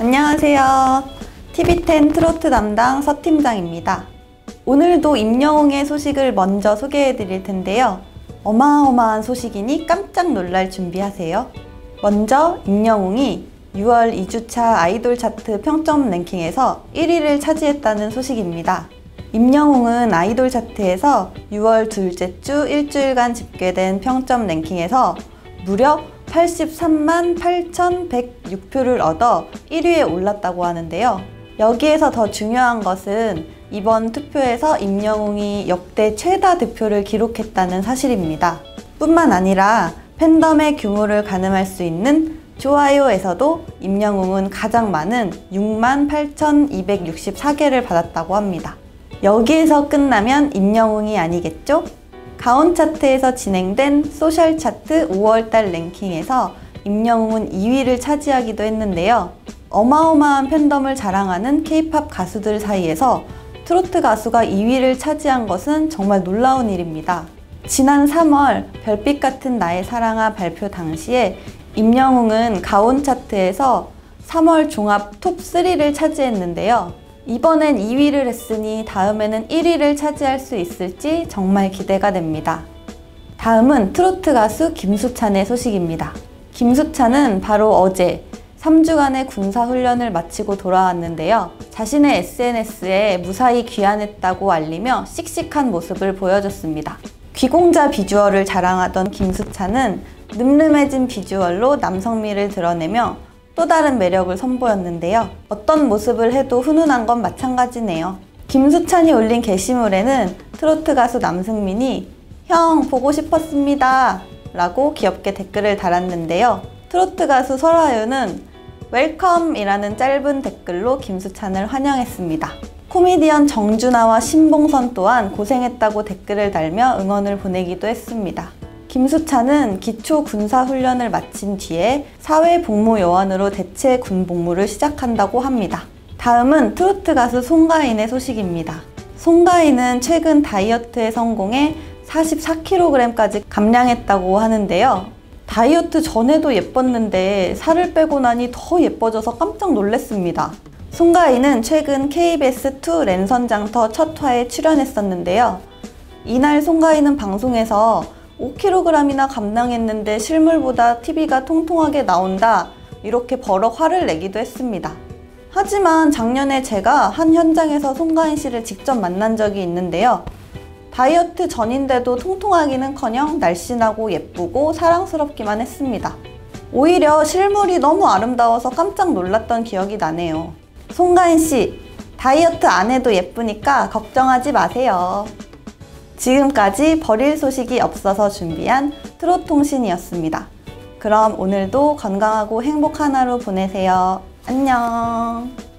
안녕하세요. TV10 트로트 담당 서팀장입니다. 오늘도 임영웅의 소식을 먼저 소개해 드릴 텐데요. 어마어마한 소식이니 깜짝 놀랄 준비하세요. 먼저 임영웅이 6월 2주차 아이돌 차트 평점 랭킹에서 1위를 차지했다는 소식입니다. 임영웅은 아이돌 차트에서 6월 둘째 주 일주일간 집계된 평점 랭킹에서 무려 83만 8,106표를 얻어 1위에 올랐다고 하는데요. 여기에서 더 중요한 것은 이번 투표에서 임영웅이 역대 최다 득표를 기록했다는 사실입니다. 뿐만 아니라 팬덤의 규모를 가늠할 수 있는 좋아요에서도 임영웅은 가장 많은 6만 8,264개를 받았다고 합니다. 여기에서 끝나면 임영웅이 아니겠죠? 가온 차트에서 진행된 소셜 차트 5월달 랭킹에서 임영웅은 2위를 차지하기도 했는데요. 어마어마한 팬덤을 자랑하는 케이팝 가수들 사이에서 트로트 가수가 2위를 차지한 것은 정말 놀라운 일입니다. 지난 3월 별빛 같은 나의 사랑아 발표 당시에 임영웅은 가온 차트에서 3월 종합 톱 3를 차지했는데요. 이번엔 2위를 했으니 다음에는 1위를 차지할 수 있을지 정말 기대가 됩니다. 다음은 트로트 가수 김수찬의 소식입니다. 김수찬은 바로 어제 3주간의 군사훈련을 마치고 돌아왔는데요. 자신의 SNS에 무사히 귀환했다고 알리며 씩씩한 모습을 보여줬습니다. 귀공자 비주얼을 자랑하던 김수찬은 늠름해진 비주얼로 남성미를 드러내며 또 다른 매력을 선보였는데요. 어떤 모습을 해도 훈훈한 건 마찬가지네요. 김수찬이 올린 게시물에는 트로트 가수 남승민이 형 보고 싶었습니다 라고 귀엽게 댓글을 달았는데요. 트로트 가수 설아유는 웰컴이라는 짧은 댓글로 김수찬을 환영했습니다. 코미디언 정준하와 신봉선 또한 고생했다고 댓글을 달며 응원을 보내기도 했습니다. 김수찬은 기초 군사 훈련을 마친 뒤에 사회복무요원으로 대체 군 복무를 시작한다고 합니다. 다음은 트로트 가수 송가인의 소식입니다. 송가인은 최근 다이어트에 성공해 44kg까지 감량했다고 하는데요. 다이어트 전에도 예뻤는데 살을 빼고 나니 더 예뻐져서 깜짝 놀랐습니다. 송가인은 최근 KBS2 랜선장터 첫 화에 출연했었는데요. 이날 송가인은 방송에서 5kg이나 감량했는데 실물보다 TV가 통통하게 나온다 이렇게 버럭 화를 내기도 했습니다. 하지만 작년에 제가 한 현장에서 송가인 씨를 직접 만난 적이 있는데요. 다이어트 전인데도 통통하기는커녕 날씬하고 예쁘고 사랑스럽기만 했습니다. 오히려 실물이 너무 아름다워서 깜짝 놀랐던 기억이 나네요. 송가인 씨, 다이어트 안 해도 예쁘니까 걱정하지 마세요. 지금까지 버릴 소식이 없어서 준비한 트롯 통신이었습니다. 그럼 오늘도 건강하고 행복한 하루 보내세요. 안녕.